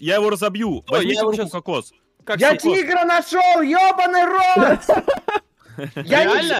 Я его разобью. Ну, Ой, Возьмите я его руку, щас- кокос. Как Я секунд? тигра нашел, ебаный рот! Я не- Реально?